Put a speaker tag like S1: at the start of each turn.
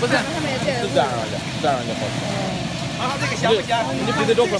S1: 不是，是这样的，这样的好吃。啊，这个香不香？你别的都不。